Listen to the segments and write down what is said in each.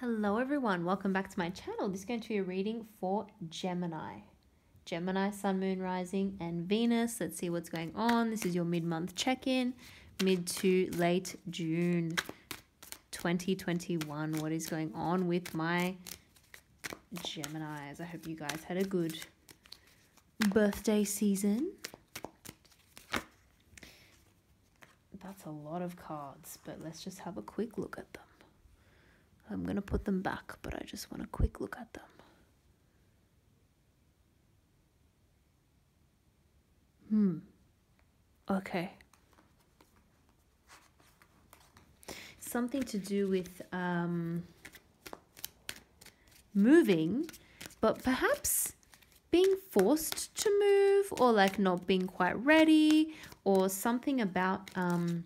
Hello everyone, welcome back to my channel. This is going to be a reading for Gemini. Gemini, Sun, Moon, Rising, and Venus. Let's see what's going on. This is your mid-month check-in, mid to late June 2021. What is going on with my Geminis? I hope you guys had a good birthday season. That's a lot of cards, but let's just have a quick look at them. I'm going to put them back, but I just want a quick look at them. Hmm. Okay. Something to do with um, moving, but perhaps being forced to move or like not being quite ready or something about um,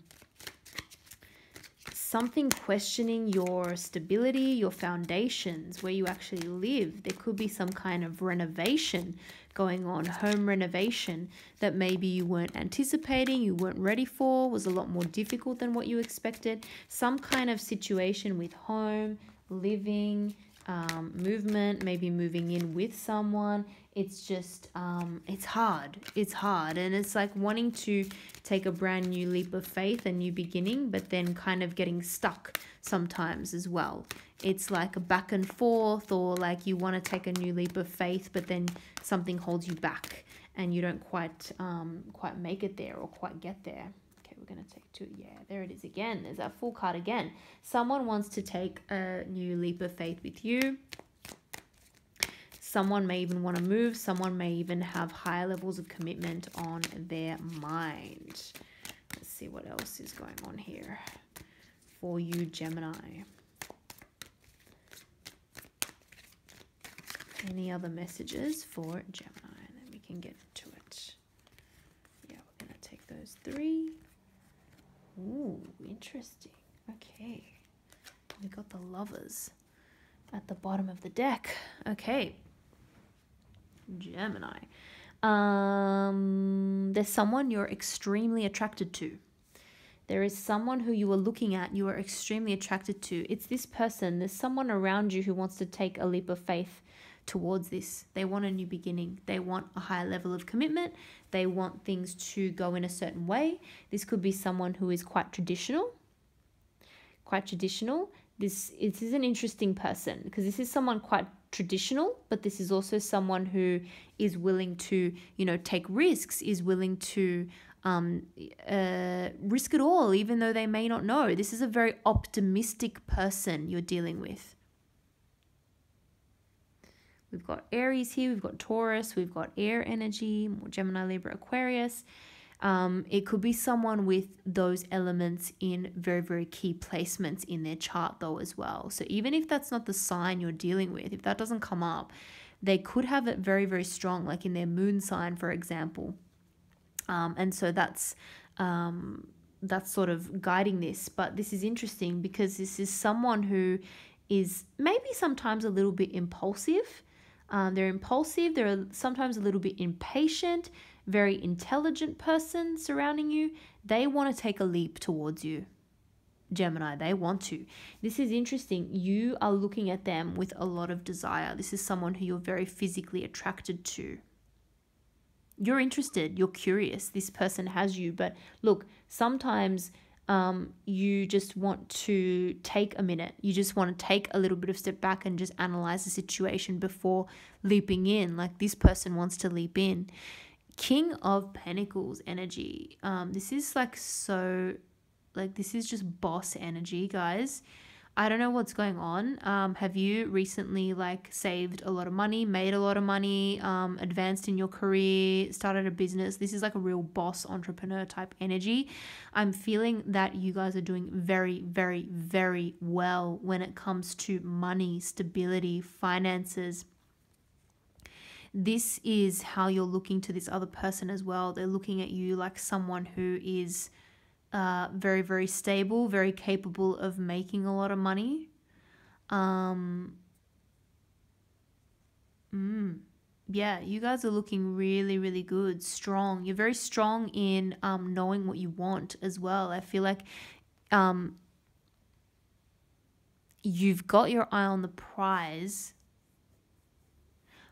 something questioning your stability, your foundations, where you actually live. There could be some kind of renovation going on, home renovation that maybe you weren't anticipating, you weren't ready for, was a lot more difficult than what you expected. Some kind of situation with home, living, um, movement, maybe moving in with someone. It's just, um, it's hard. It's hard. And it's like wanting to take a brand new leap of faith, a new beginning, but then kind of getting stuck sometimes as well. It's like a back and forth, or like you want to take a new leap of faith, but then something holds you back and you don't quite um, quite make it there or quite get there Okay, we're going to take two. Yeah, there it is again. There's that fool card again. Someone wants to take a new leap of faith with you. Someone may even want to move. Someone may even have higher levels of commitment on their mind. Let's see what else is going on here for you, Gemini. Any other messages for Gemini? And then we can get to it. Yeah, we're going to take those three. Ooh, interesting. Okay. We got the lovers at the bottom of the deck. Okay. Gemini. Um, there's someone you're extremely attracted to. There is someone who you are looking at, you are extremely attracted to. It's this person. There's someone around you who wants to take a leap of faith towards this. They want a new beginning. They want a higher level of commitment. They want things to go in a certain way. This could be someone who is quite traditional. Quite traditional. This, this is an interesting person because this is someone quite traditional, but this is also someone who is willing to, you know, take risks, is willing to um, uh, risk it all, even though they may not know. This is a very optimistic person you're dealing with. We've got Aries here, we've got Taurus, we've got air energy, more Gemini, Libra, Aquarius. Um, it could be someone with those elements in very, very key placements in their chart, though, as well. So, even if that's not the sign you're dealing with, if that doesn't come up, they could have it very, very strong, like in their moon sign, for example. Um, and so that's um, that's sort of guiding this. But this is interesting because this is someone who is maybe sometimes a little bit impulsive um, they're impulsive, they're sometimes a little bit impatient, very intelligent person surrounding you. They want to take a leap towards you. Gemini, they want to. This is interesting. You are looking at them with a lot of desire. This is someone who you're very physically attracted to. You're interested, you're curious. This person has you. But look, sometimes um, you just want to take a minute. You just want to take a little bit of step back and just analyze the situation before leaping in. Like this person wants to leap in. King of Pentacles energy. Um, this is like so, like this is just boss energy, guys. I don't know what's going on. Um, have you recently like saved a lot of money, made a lot of money, um, advanced in your career, started a business? This is like a real boss entrepreneur type energy. I'm feeling that you guys are doing very, very, very well when it comes to money, stability, finances. This is how you're looking to this other person as well. They're looking at you like someone who is uh, very, very stable, very capable of making a lot of money. Um, mm, yeah, you guys are looking really, really good, strong. You're very strong in um, knowing what you want as well. I feel like um, you've got your eye on the prize,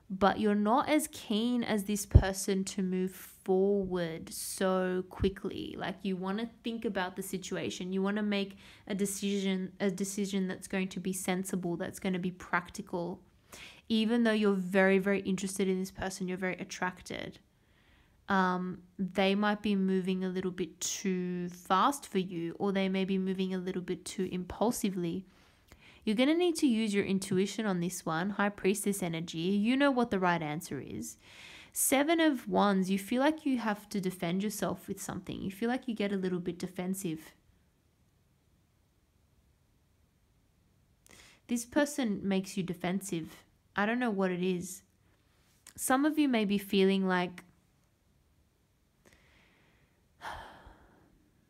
but you're not as keen as this person to move forward so quickly. Like you want to think about the situation. You want to make a decision, a decision that's going to be sensible, that's going to be practical. Even though you're very, very interested in this person, you're very attracted. Um, they might be moving a little bit too fast for you, or they may be moving a little bit too impulsively you're going to need to use your intuition on this one, High Priestess energy. You know what the right answer is. Seven of Wands, you feel like you have to defend yourself with something. You feel like you get a little bit defensive. This person makes you defensive. I don't know what it is. Some of you may be feeling like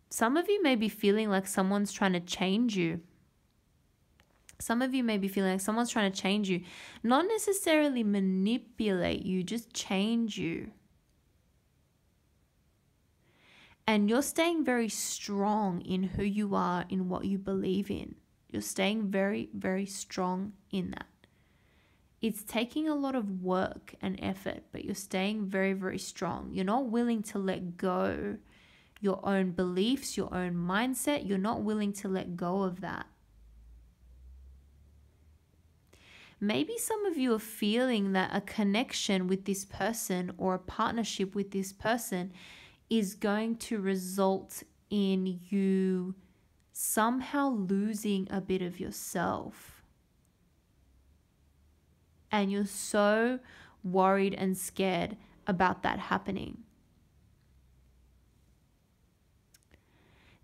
some of you may be feeling like someone's trying to change you. Some of you may be feeling like someone's trying to change you, not necessarily manipulate you, just change you. And you're staying very strong in who you are, in what you believe in. You're staying very, very strong in that. It's taking a lot of work and effort, but you're staying very, very strong. You're not willing to let go your own beliefs, your own mindset. You're not willing to let go of that. Maybe some of you are feeling that a connection with this person or a partnership with this person is going to result in you somehow losing a bit of yourself. And you're so worried and scared about that happening.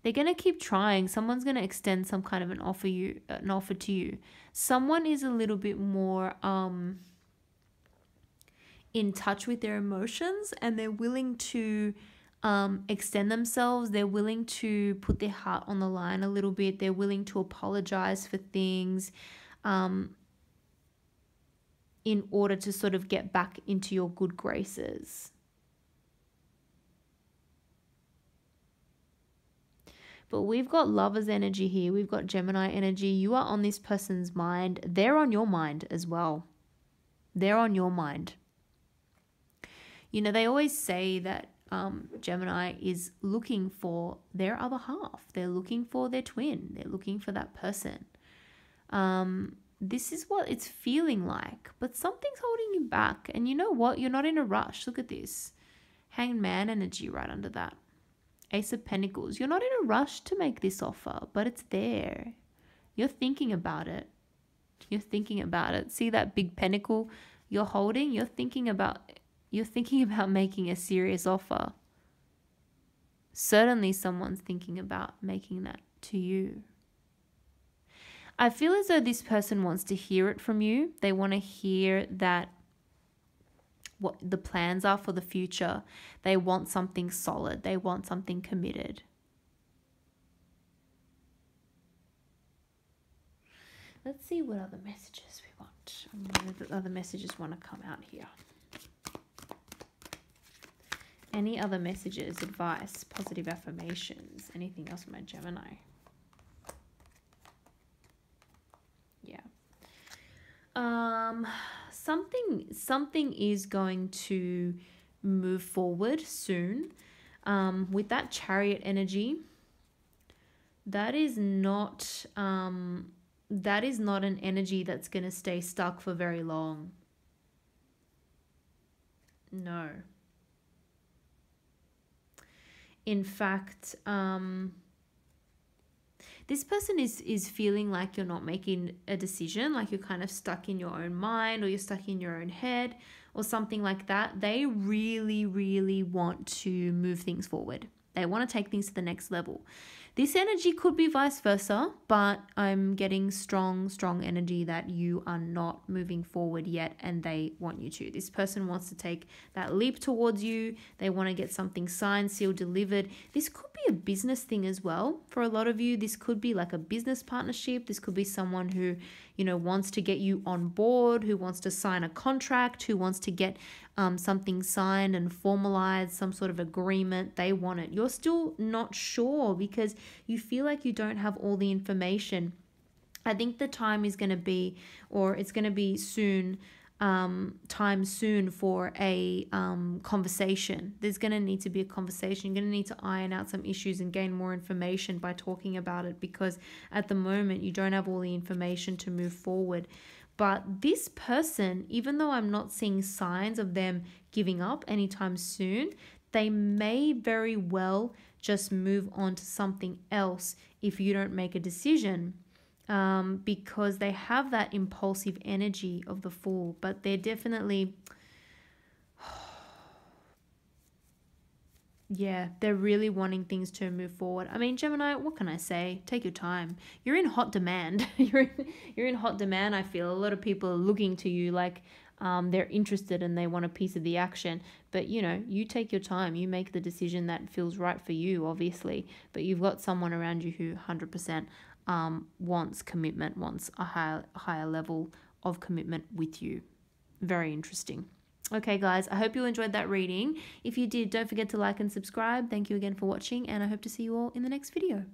They're going to keep trying someone's going to extend some kind of an offer you an offer to you someone is a little bit more um in touch with their emotions and they're willing to um, extend themselves. They're willing to put their heart on the line a little bit. They're willing to apologize for things um, in order to sort of get back into your good graces. But we've got lover's energy here. We've got Gemini energy. You are on this person's mind. They're on your mind as well. They're on your mind. You know, they always say that um, Gemini is looking for their other half. They're looking for their twin. They're looking for that person. Um, this is what it's feeling like, but something's holding you back. And you know what? You're not in a rush. Look at this. Hanged man energy right under that. Ace of Pentacles. You're not in a rush to make this offer, but it's there. You're thinking about it. You're thinking about it. See that big pentacle you're holding? You're thinking about you're thinking about making a serious offer. Certainly someone's thinking about making that to you. I feel as though this person wants to hear it from you. They want to hear that what the plans are for the future. They want something solid, they want something committed. Let's see what other messages we want. Other messages want to come out here. Any other messages, advice, positive affirmations, anything else from my Gemini? Yeah. Um something something is going to move forward soon. Um, with that chariot energy, that is not um, that is not an energy that's going to stay stuck for very long. No. In fact, um, this person is is feeling like you're not making a decision like you're kind of stuck in your own mind or you're stuck in your own head or something like that. They really really want to move things forward they want to take things to the next level this energy could be vice versa, but I'm getting strong, strong energy that you are not moving forward yet and they want you to. This person wants to take that leap towards you. They want to get something signed, sealed, delivered. This could be a business thing as well. For a lot of you, this could be like a business partnership. This could be someone who, you know, wants to get you on board, who wants to sign a contract, who wants to get um, something signed and formalized, some sort of agreement. They want it. You're still not sure because you feel like you don't have all the information I think the time is going to be, or it's going to be soon, um, time soon for a um, conversation. There's going to need to be a conversation. You're going to need to iron out some issues and gain more information by talking about it because at the moment you don't have all the information to move forward. But this person, even though I'm not seeing signs of them giving up anytime soon, they may very well just move on to something else if you don't make a decision um, because they have that impulsive energy of the fool, but they're definitely. Yeah, they're really wanting things to move forward. I mean, Gemini, what can I say? Take your time. You're in hot demand. you're in, you're in hot demand. I feel a lot of people are looking to you like um, they're interested and they want a piece of the action. But you know, you take your time. You make the decision that feels right for you, obviously. But you've got someone around you who 100% um, wants commitment, wants a higher higher level of commitment with you. Very interesting. Okay, guys, I hope you enjoyed that reading. If you did, don't forget to like and subscribe. Thank you again for watching, and I hope to see you all in the next video.